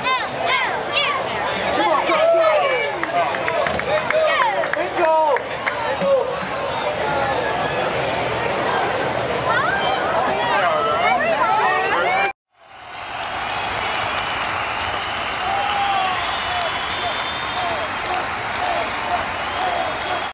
Hey!